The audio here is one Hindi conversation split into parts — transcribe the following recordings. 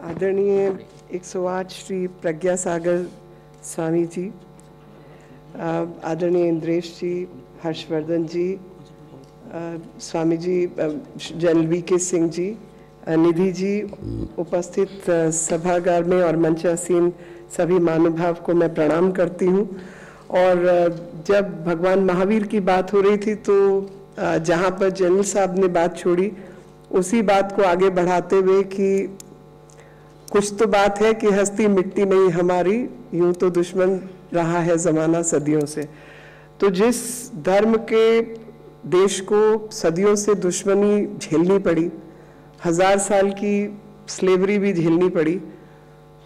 आदरणीय 108 श्री प्रज्ञा सागर स्वामी जी आदरणीय Indresh ji, Harshvardhan ji Swami ji general V K Singh ji Nidhi ji उपस्थित सभागार में और मंचासीन सभी महानुभाव को मैं प्रणाम करती हूँ। और जब भगवान महावीर की बात हो रही थी तो जहाँ पर जनरल साहब ने बात छोड़ी, उसी बात को आगे बढ़ाते हुए कि कुछ तो बात है कि हस्ती मिट्टी नहीं हमारी, यूँ तो दुश्मन रहा है जमाना सदियों से। तो जिस धर्म के देश को सदियों से दुश्मनी झेलनी पड़ी, हज़ार साल की स्लेवरी भी झेलनी पड़ी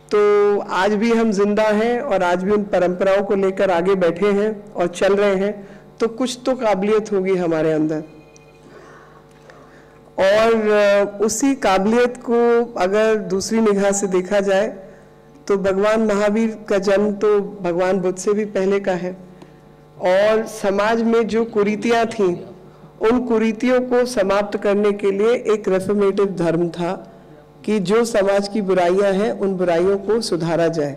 तो आज भी हम ज़िंदा हैं और आज भी उन परंपराओं को लेकर आगे बैठे हैं और चल रहे हैं तो कुछ तो काबिलियत होगी हमारे अंदर। और उसी काबिलियत को अगर दूसरी निगाह से देखा जाए तो भगवान महावीर का जन्म तो भगवान बुद्ध से भी पहले का है। और समाज में जो कुरीतियाँ थीं, उन कुरीतियों को समाप्त करने के लिए एक रेफर्मेटिव धर्म था कि जो समाज की बुराइयाँ हैं, उन बुराइयों को सुधारा जाए।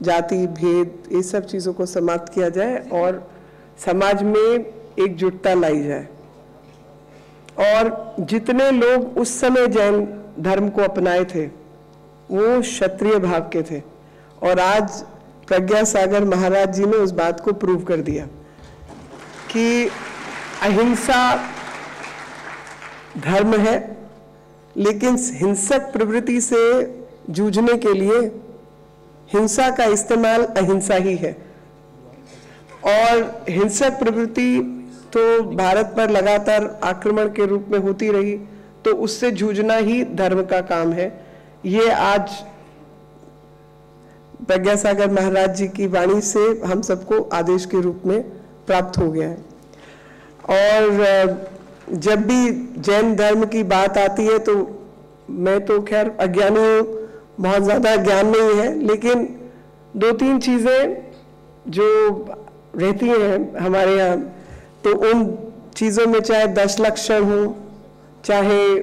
जाति, भेद, ये सब चीज़ों को समाप्त किया जाए और समाज में एकजुटता लाई जाए। और जितने लोग उस समय जैन धर्म को अपनाए थे, वो क्षत्रिय भाव के थे। और आज प्रज्ञा सागर महाराज जी ने उस बात को प्रूव कर दिया कि अहिंसा धर्म है, लेकिन हिंसक प्रवृत्ति से जूझने के लिए हिंसा का इस्तेमाल अहिंसा ही है। और हिंसक प्रवृत्ति तो भारत पर लगातार आक्रमण के रूप में होती रही तो उससे जूझना ही धर्म का काम है। ये आज प्रज्ञा सागर महाराज जी की वाणी से हम सबको आदेश के रूप में प्राप्त हो गया है। और जब भी जैन धर्म की बात आती है तो मैं तो खैर अज्ञानी हूँ, बहुत ज़्यादा ज्ञान नहीं है, लेकिन दो तीन चीज़ें जो रहती हैं हमारे यहाँ तो उन चीज़ों में चाहे दश लक्षण हो, चाहे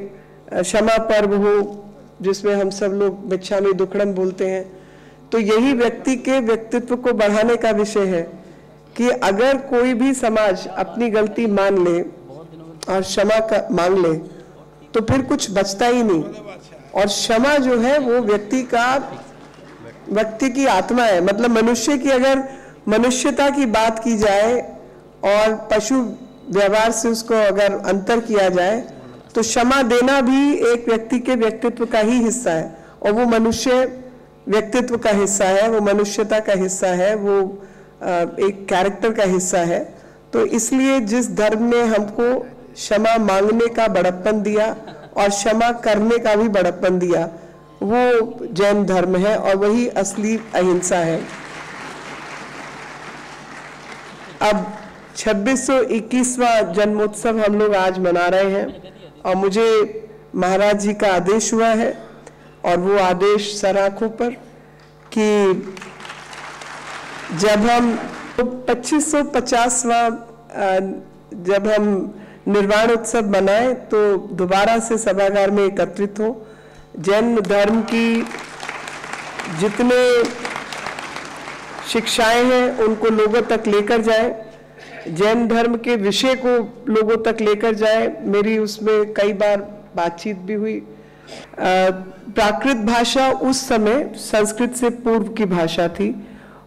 क्षमा पर्व हो, जिसमें हम सब लोग बिच्छा में दुखड़म बोलते हैं तो यही व्यक्ति के व्यक्तित्व को बढ़ाने का विषय है कि अगर कोई भी समाज अपनी गलती मान ले और क्षमा का, मांग ले तो फिर कुछ बचता ही नहीं। और क्षमा जो है वो व्यक्ति का, व्यक्ति की आत्मा है। मतलब मनुष्य की अगर मनुष्यता की बात की जाए और पशु व्यवहार से उसको अगर अंतर किया जाए तो क्षमा देना भी एक व्यक्ति के व्यक्तित्व का ही हिस्सा है। और वो मनुष्य व्यक्तित्व का हिस्सा है, वो मनुष्यता का हिस्सा है, वो एक कैरेक्टर का हिस्सा है। तो इसलिए जिस धर्म ने हमको क्षमा मांगने का बड़प्पन दिया और क्षमा करने का भी बड़प्पन दिया, वो जैन धर्म है और वही असली अहिंसा है। अब 2621वां जन्मोत्सव हम लोग आज मना रहे हैं और मुझे महाराज जी का आदेश हुआ है और वो आदेश सर पर कि जब हम तो 2550वां अ, जब हम निर्वाण उत्सव मनाएँ तो दोबारा से सभागार में एकत्रित हो। जैन धर्म की जितने शिक्षाएँ हैं उनको लोगों तक लेकर जाए। जैन धर्म के विषय को लोगों तक लेकर जाए, मेरी उसमें कई बार बातचीत भी हुई। प्राकृत भाषा उस समय संस्कृत से पूर्व की भाषा थी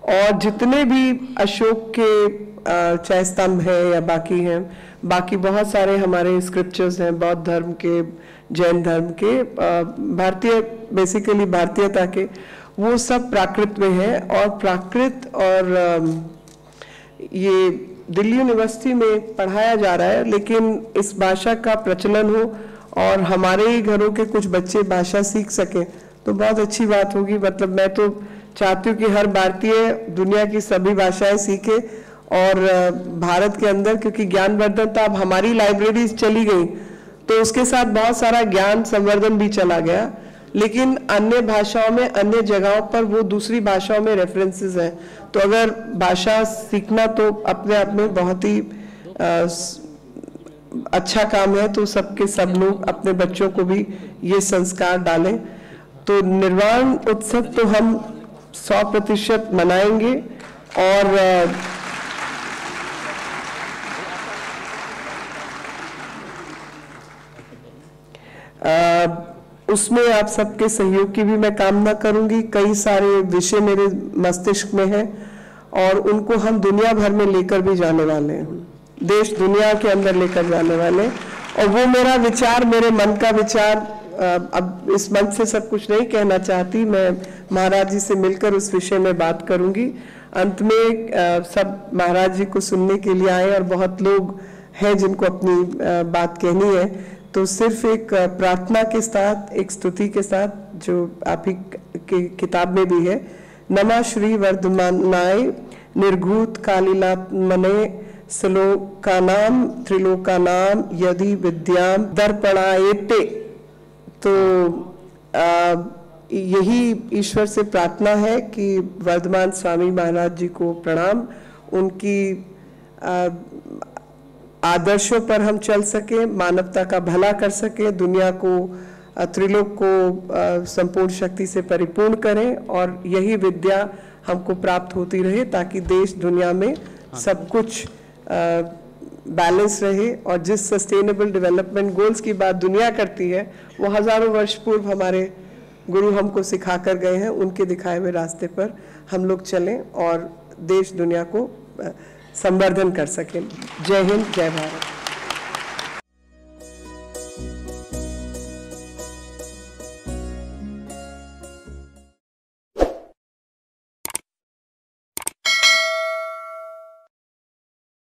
और जितने भी अशोक के चाहे स्तंभ है या बाकी हैं, बाकी बहुत सारे हमारे स्क्रिप्चर्स हैं, बौद्ध धर्म के, जैन धर्म के भारतीय बेसिकली भारतीयता के, वो सब प्राकृत में है और प्राकृत और ये दिल्ली यूनिवर्सिटी में पढ़ाया जा रहा है, लेकिन इस भाषा का प्रचलन हो और हमारे ही घरों के कुछ बच्चे भाषा सीख सकें तो बहुत अच्छी बात होगी। मतलब मैं तो चाहती हूँ कि हर भारतीय दुनिया की सभी भाषाएँ सीखे और भारत के अंदर, क्योंकि ज्ञानवर्धन तो अब हमारी लाइब्रेरी चली गई तो उसके साथ बहुत सारा ज्ञान संवर्धन भी चला गया। लेकिन अन्य भाषाओं में अन्य जगहों पर वो दूसरी भाषाओं में रेफरेंसेस हैं। तो अगर भाषा सीखना तो अपने आप में बहुत ही स- अच्छा काम है तो सबके सब लोग अपने बच्चों को भी ये संस्कार डालें। तो निर्वाण उत्सव तो हम सौ प्रतिशत मनाएँगे और अ, अ, उसमें आप सबके सहयोग की भी मैं कामना करूँगी। कई सारे विषय मेरे मस्तिष्क में हैं और उनको हम दुनिया भर में लेकर भी जाने वाले हैं। देश दुनिया के अंदर लेकर जाने वाले और वो मेरा विचार, मेरे मन का विचार अब इस मंच से सब कुछ नहीं कहना चाहती। मैं महाराज जी से मिलकर उस विषय में बात करूँगी। अंत में सब महाराज जी को सुनने के लिए आए और बहुत लोग हैं जिनको अपनी बात कहनी है। तो सिर्फ़ एक प्रार्थना के साथ एक स्तुति के साथ जो आप ही की किताब में भी है नमा श्री वर्धमानाय निर्घूत कालिलात्मने श्लोकानाम त्रिलोकानाम यदि विद्याम दर्पणाएते तो आ, यही ईश्वर से प्रार्थना है कि वर्धमान स्वामी महाराज जी को प्रणाम उनकी आदर्शों पर हम चल सके मानवता का भला कर सके दुनिया को त्रिलोक को संपूर्ण शक्ति से परिपूर्ण करें और यही विद्या हमको प्राप्त होती रहे ताकि देश दुनिया में सब कुछ बैलेंस रहे और जिस सस्टेनेबल डेवलपमेंट गोल्स की बात दुनिया करती है वो हज़ारों वर्ष पूर्व हमारे गुरु हमको सिखा कर गए हैं उनके दिखाए हुए रास्ते पर हम लोग चलें और देश दुनिया को संवर्धन कर सकें। जय हिंद जय भारत।